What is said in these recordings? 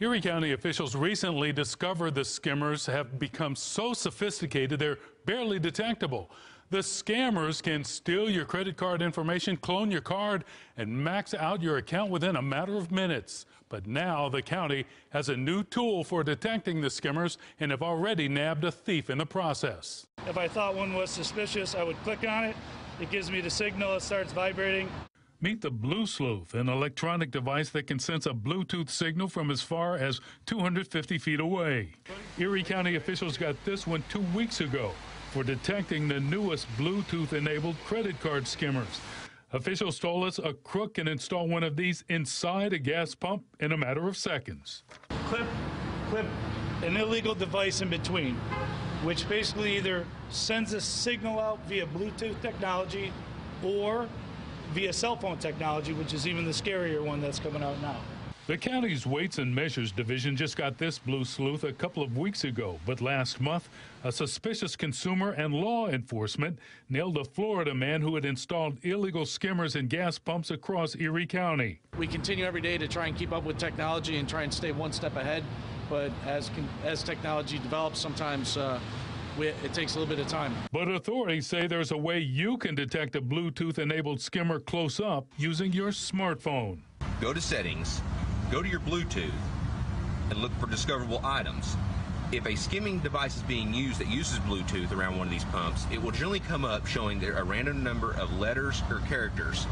Erie County officials recently discovered the skimmers have become so sophisticated they're barely detectable. The scammers can steal your credit card information, clone your card, and max out your account within a matter of minutes. But now the county has a new tool for detecting the skimmers and have already nabbed a thief in the process. If I thought one was suspicious, I would click on it. It gives me the signal, it starts vibrating. Meet the BlueSleuth, an electronic device that can sense a Bluetooth signal from as far as 250 feet away. Erie County officials got this one two weeks ago for detecting the newest Bluetooth enabled credit card skimmers. Officials told us a crook can install one of these inside a gas pump in a matter of seconds. Clip, clip an illegal device in between, which basically either sends a signal out via Bluetooth technology or via cell phone technology, which is even the scarier one that's coming out now. The county's Weights and Measures Division just got this BlueSleuth a couple of weeks ago, but last month, a suspicious consumer and law enforcement nailed a Florida man who had installed illegal skimmers and gas pumps across Erie County. We continue every day to try and keep up with technology and try and stay one step ahead, but as as technology develops, sometimes uh, we, it takes a little bit of time. But authorities say there's a way you can detect a Bluetooth enabled skimmer close up using your smartphone. Go to settings, go to your Bluetooth, and look for discoverable items. If a skimming device is being used that uses Bluetooth around one of these pumps, it will generally come up showing there a random number of letters or characters.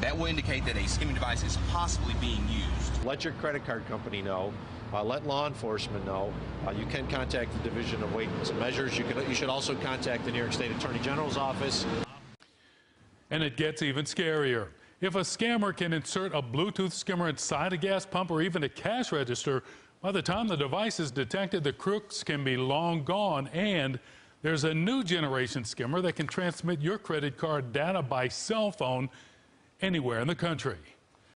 That will indicate that a skimming device is possibly being used. Let your credit card company know. Uh, let law enforcement know. Uh, you can contact the Division of Weights and Measures. You, can, you should also contact the New York State Attorney General's office. And it gets even scarier. If a scammer can insert a Bluetooth skimmer inside a gas pump or even a cash register, by the time the device is detected, the crooks can be long gone. And there's a new generation skimmer that can transmit your credit card data by cell phone anywhere in the country.